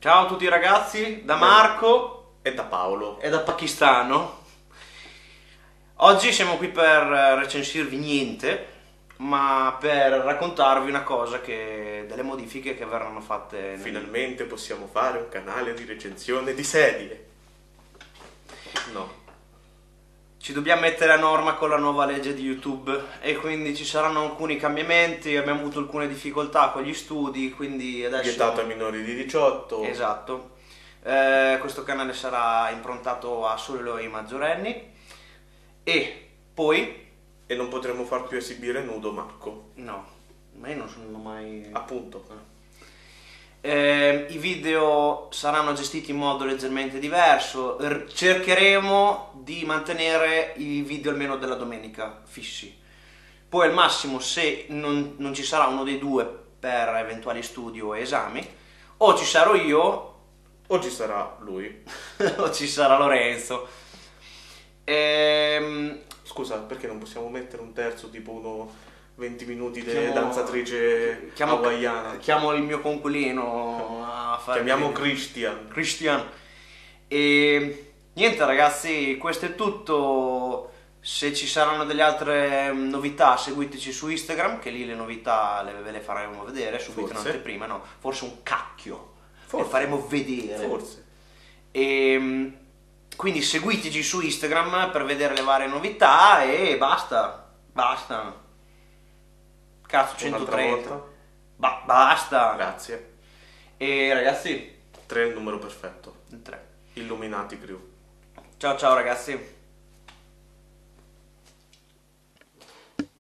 Ciao a tutti ragazzi, da Marco E da Paolo. e da Pakistano. Oggi siamo qui per recensirvi niente, ma per raccontarvi una cosa che delle modifiche che verranno fatte. nel- Finalmente possiamo fare un canale di recensione di serie. No. Ci dobbiamo mettere a norma con la nuova legge di YouTube e quindi ci saranno alcuni cambiamenti, abbiamo avuto alcune difficoltà con gli studi, quindi adesso... Vietato ai minori di 18. Esatto. Eh, questo canale sarà improntato a solo i maggiorenni e poi... E non potremo far più esibire nudo Marco. No, ma io non sono mai... Appunto. Eh, I video saranno gestiti in modo leggermente diverso. Cercheremo di mantenere i video almeno della domenica fissi. Poi al massimo, se non, non ci sarà uno dei due per eventuali studi o esami, o ci sarò io O ci sarà lui. o ci sarà Lorenzo. Ehm, Scusa, perché non possiamo mettere un terzo, tipo uno 20 minuti di danzatrice chiamo, hawaiana? chiamo il mio conculino a fare Chiamiamo. Christian. Christian. E niente ragazzi, questo è tutto. Se ci saranno delle altre mm, novità, seguiteci su Instagram, che lì le novità le, ve le faremo vedere subito in anteprima, no? Forse un cacchio. Forse. Le faremo vedere. Forse. E mm, quindi seguiteci su Instagram per vedere le varie novità e basta. Basta. Cazzo, Un'altra 130. volta. Ba- basta. Grazie. E ragazzi, 3 è il numero perfetto. il 3. Illuminati crew. Ciao ciao ragazzi.